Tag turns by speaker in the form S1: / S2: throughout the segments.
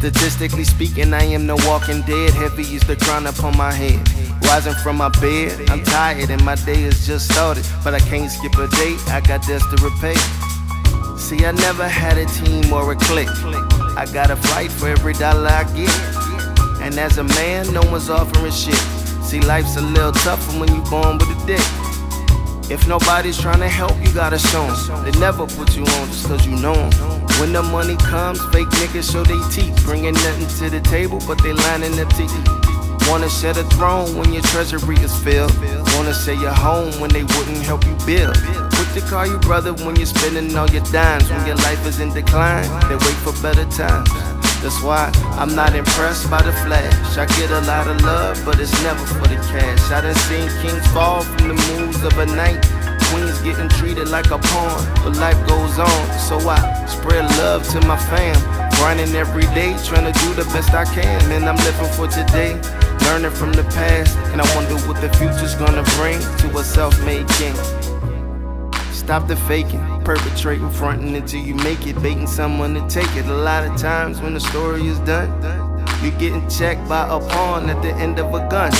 S1: Statistically speaking, I am the walking dead. Heavy is the crown upon my head. Rising from my bed, I'm tired and my day has just started. But I can't skip a day, I got debts to repay. See, I never had a team or a clique. I gotta fight for every dollar I get. And as a man, no one's offering shit. See, life's a little tougher when you born with a dick. If nobody's trying to help, you gotta show 'em. They never put you on just cause you know 'em. When the money comes, fake niggas show they teeth. Bringing nothing to the table, but they lining up to eat. Wanna share the throne when your treasury is filled. Wanna say your home when they wouldn't help you build. Quick to call you brother when you're spending all your dimes. When your life is in decline, they wait for better times. That's why I'm not impressed by the flash. I get a lot of love, but it's never for the cash. I done seen kings fall from the moves of a knight. Queens getting treated like a pawn, but life goes on. So I spread love to my fam. Grinding every day, trying to do the best I can. And I'm living for today, learning from the past. And I wonder what the future's gonna bring to a self made king. Stop the faking, perpetrating, fronting until you make it, baiting someone to take it. A lot of times when the story is done, you're getting checked by a pawn at the end of a gun.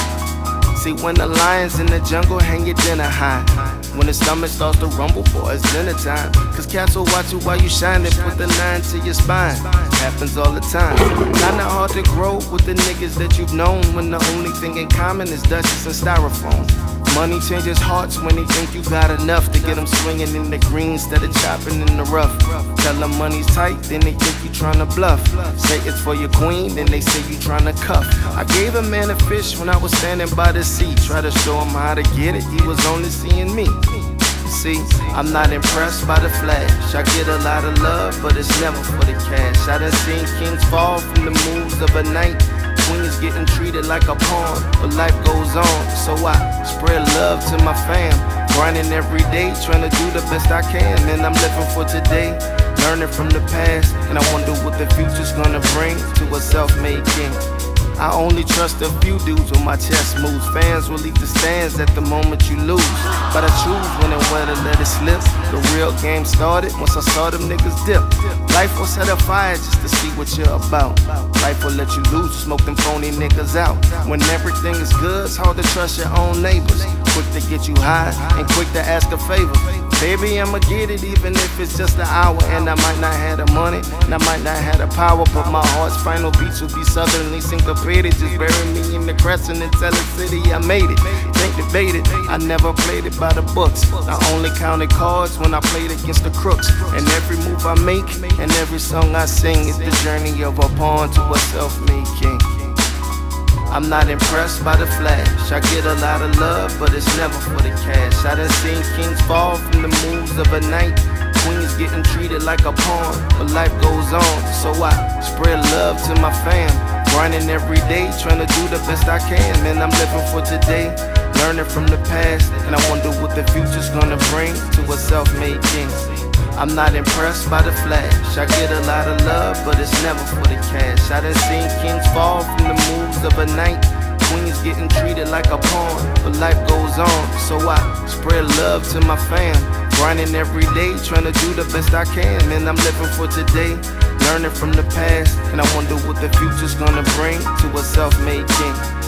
S1: See, when the lions in the jungle hang your dinner high. When the stomach starts to rumble, boy, it's dinner time. Cause cats will watch you while you shine and put the nine to your spine. Happens all the time. Kinda hard to grow with the niggas that you've known when the only thing in common is Dutchess and Styrofoam. Money changes hearts when they think you got enough to get them swinging in the green instead of chopping in the rough. Tell them money's tight, then they think you tryna bluff. Say it's for your queen, then they say you tryna cuff. I gave a man a fish when I was standing by the sea. Try to show him how to get it, he was only seeing me. See, I'm not impressed by the flash. I get a lot of love, but it's never for the cash. I done seen kings fall from the moves of a knight. Getting treated like a pawn, but life goes on. So I spread love to my fam. Grinding every day, trying to do the best I can. And I'm living for today, learning from the past. And I wonder what the future's gonna bring to a self made king. I only trust a few dudes when my chest moves. Fans will leave the stands at the moment you lose. But I choose when and where to let it slip. The real game started once I saw them niggas dip. Life will set a fire just to see what you're about. Life will let you lose, smoke them phony niggas out. When everything is good, it's hard to trust your own neighbors. Quick to get you high and quick to ask a favor. Baby, I'ma get it even if it's just an hour. And I might not have the money, and I might not have the power. But my heart's final beats will be southernly syncopated. Just bury me in the crescent and tell the city I made it. Think debated, I never played it by the books. I only counted cards when I played against the crooks. And every move I make and every song I sing is the journey of a pawn to a self made king. I'm not impressed by the flash. I get a lot of love, but it's never for the cash. I done seen kings fall from the moves of a knight. Queens getting treated like a pawn, but life goes on. So I spread love to my fam. Grinding every day, trying to do the best I can. Man, I'm living for today, learning from the past. And I wonder what the future's gonna bring to a self made king. I'm not impressed by the flash. I get a lot of love, but it's never for the cash. I done seen kings fall from the moves of a knight. Queens getting treated like a pawn, but life goes on. So I spread love to my fam. Grinding every day, trying to do the best I can. Man, I'm living for today, learning from the past. And I wonder what the future's gonna bring to a self made king.